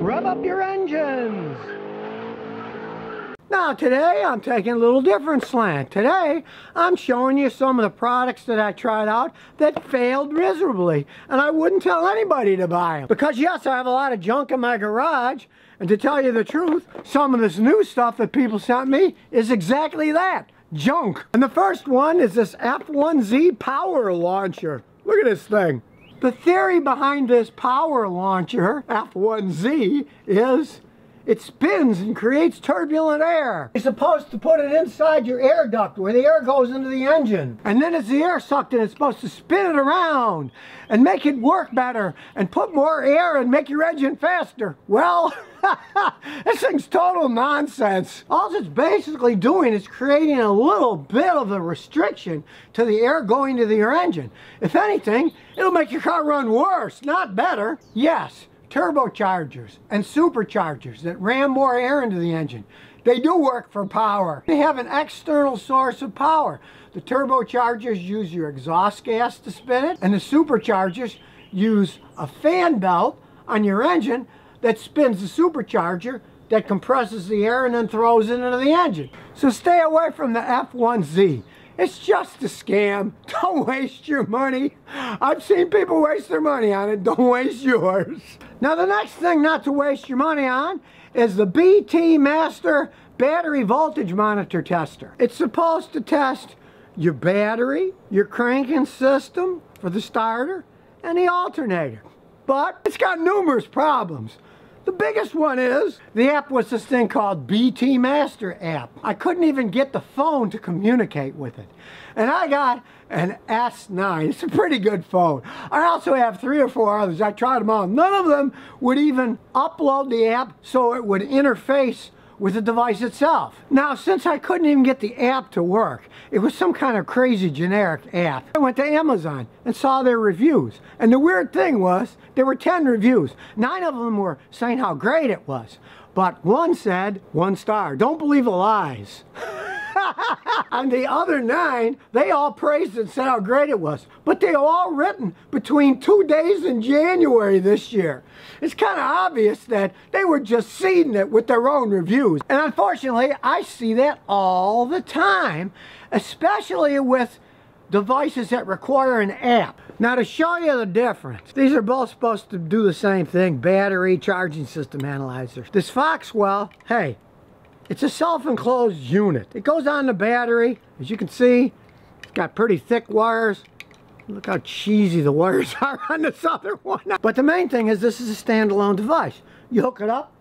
Rev up your engines! Now today I'm taking a little different slant. Today I'm showing you some of the products that I tried out that failed miserably and I wouldn't tell anybody to buy them. Because yes, I have a lot of junk in my garage and to tell you the truth, some of this new stuff that people sent me is exactly that, junk. And the first one is this F1Z power launcher. Look at this thing. The theory behind this power launcher, F1Z, is it spins and creates turbulent air. You're supposed to put it inside your air duct where the air goes into the engine. And then as the air sucked in, it's supposed to spin it around and make it work better and put more air and make your engine faster. Well, this thing's total nonsense. All it's basically doing is creating a little bit of a restriction to the air going to your engine. If anything, it'll make your car run worse, not better. Yes, turbochargers and superchargers that ram more air into the engine. They do work for power. They have an external source of power. The turbochargers use your exhaust gas to spin it, and the superchargers use a fan belt on your engine that spins the supercharger that compresses the air and then throws it into the engine. So stay away from the F1Z. It's just a scam. Don't waste your money. I've seen people waste their money on it. Don't waste yours. Now the next thing not to waste your money on is the BT Master Battery Voltage Monitor Tester. It's supposed to test your battery, your cranking system for the starter, and the alternator. But it's got numerous problems. The biggest one is, the app was this thing called BT Master app. I couldn't even get the phone to communicate with it. And I got an S9. It's a pretty good phone. I also have three or four others. I tried them all. None of them would even upload the app so it would interface with the device itself. Now, since I couldn't even get the app to work, it was some kind of crazy generic app. I went to Amazon and saw their reviews. And the weird thing was, there were 10 reviews. Nine of them were saying how great it was. But one said, one star, don't believe the lies. and the other nine, they all praised and said how great it was. But they were all written between two days in January this year. It's kind of obvious that they were just seeding it with their own reviews. And unfortunately, I see that all the time, especially with devices that require an app. Now to show you the difference, these are both supposed to do the same thing, battery charging system analyzers. This Foxwell, hey, it's a self-enclosed unit. It goes on the battery. As you can see, it's got pretty thick wires. Look how cheesy the wires are on this other one. But the main thing is this is a standalone device. You hook it up,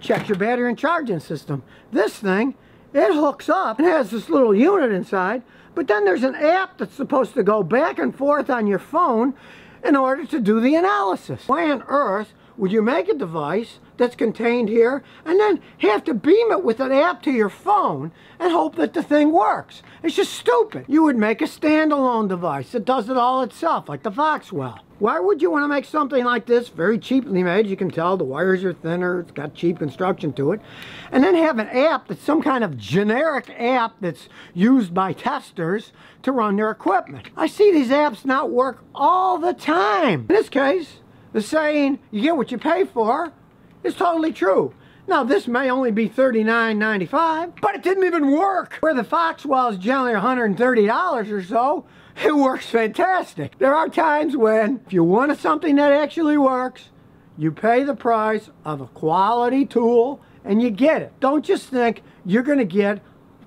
check your battery and charging system. This thing, it hooks up and has this little unit inside, but then there's an app that's supposed to go back and forth on your phone in order to do the analysis. Why on earth would you make a device that's contained here and then have to beam it with an app to your phone and hope that the thing works? It's just stupid. You would make a standalone device that does it all itself, like the Foxwell. Why would you want to make something like this, very cheaply made, you can tell the wires are thinner, it's got cheap construction to it, and then have an app that's some kind of generic app that's used by testers to run their equipment. I see these apps not work all the time. In this case, the saying, you get what you pay for, is totally true. Now, this may only be $39.95, but it didn't even work. Where the Foxwell is generally $130 or so, it works fantastic. There are times when, if you want something that actually works, you pay the price of a quality tool and you get it. Don't just think you're going to get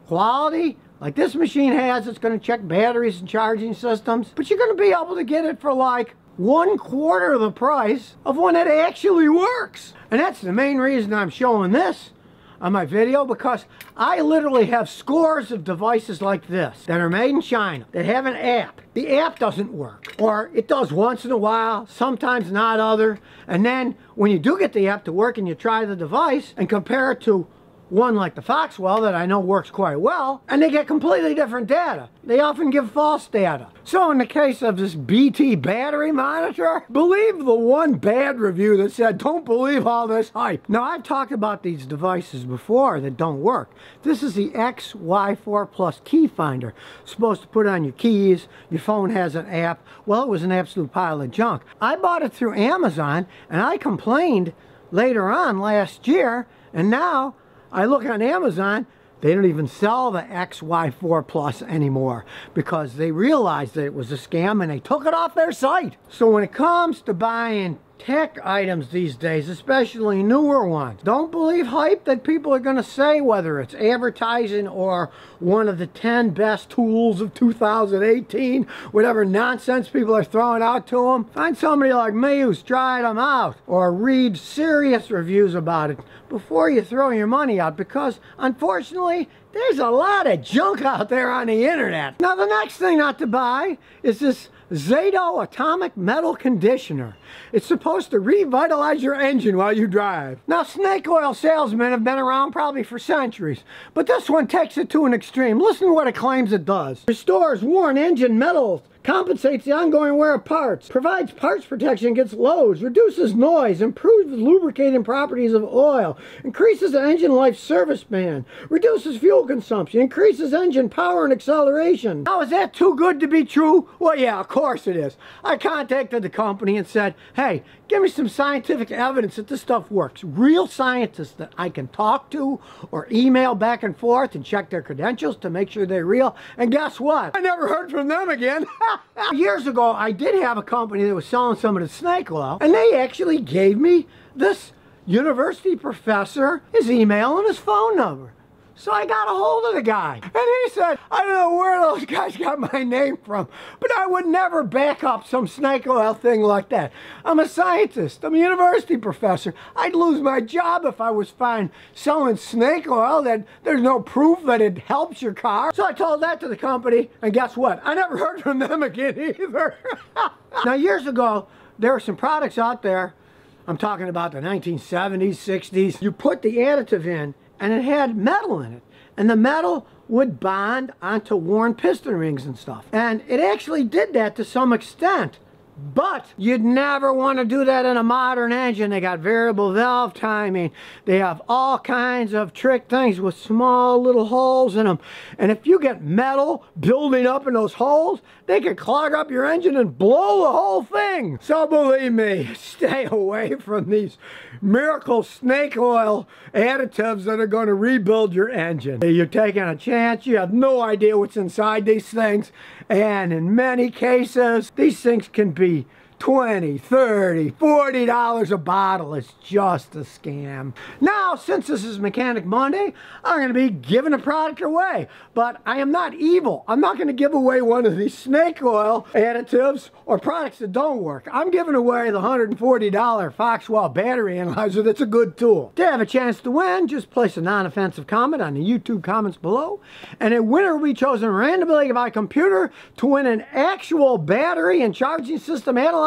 quality like this machine has. It's going to check batteries and charging systems, but you're going to be able to get it for like one quarter of the price of one that actually works. And that's the main reason I'm showing this on my video because I literally have scores of devices like this that are made in China that have an app. The app doesn't work or it does once in a while, sometimes not other. And then when you do get the app to work and you try the device and compare it to one like the Foxwell that I know works quite well, and they get completely different data. They often give false data. So in the case of this BT battery monitor, believe the one bad review that said, don't believe all this hype. Now I've talked about these devices before that don't work. This is the XY4 Plus key finder. Supposed to put on your keys, your phone has an app. Well, it was an absolute pile of junk. I bought it through Amazon and I complained later on last year, and now I look on Amazon, they don't even sell the XY4 Plus anymore because they realized that it was a scam and they took it off their site. So when it comes to buying tech items these days, especially newer ones. Don't believe hype that people are going to say, whether it's advertising or one of the 10 best tools of 2018, whatever nonsense people are throwing out to them. Find somebody like me who's tried them out or read serious reviews about it before you throw your money out because unfortunately there's a lot of junk out there on the internet. Now the next thing not to buy is this XADO Atomic Metal Conditioner. It's supposed to revitalize your engine while you drive. Now, snake oil salesmen have been around probably for centuries, but this one takes it to an extreme. Listen to what it claims it does. Restores worn engine metals compensates the ongoing wear of parts, provides parts protection against loads, reduces noise, improves lubricating properties of oil, increases the engine life service span, reduces fuel consumption, increases engine power and acceleration. Now, is that too good to be true? Well, yeah, of course it is. I contacted the company and said, hey, give me some scientific evidence that this stuff works. Real scientists that I can talk to or email back and forth and check their credentials to make sure they're real. And guess what? I never heard from them again. Years ago, I did have a company that was selling some of the snake oil, and they actually gave me this university professor, his email and his phone number. So I got a hold of the guy. And he said, I don't know where those guys got my name from, but I would never back up some snake oil thing like that. I'm a scientist. I'm a university professor. I'd lose my job if I was found selling snake oil that there's no proof that it helps your car. So I told that to the company, and guess what? I never heard from them again either. now, years ago, there were some products out there I'm talking about the 1970s, 60s. You put the additive in and it had metal in it. And the metal would bond onto worn piston rings and stuff. And it actually did that to some extent. But you'd never want to do that in a modern engine. They got variable valve timing. They have all kinds of trick things with small little holes in them. And if you get metal building up in those holes, they could clog up your engine and blow the whole thing. So believe me, stay away from these miracle snake oil additives that are going to rebuild your engine. You're taking a chance. You have no idea what's inside these things. And in many cases, these things can be three. 20, 30, 40 dollars a bottle. It's just a scam. Now, since this is Mechanic Monday, I'm going to be giving a product away. But I am not evil. I'm not going to give away one of these snake oil additives or products that don't work. I'm giving away the $140 Foxwell battery analyzer that's a good tool. To have a chance to win, just place a non-offensive comment on the YouTube comments below. And a winner will be chosen randomly by computer to win an actual battery and charging system analyzer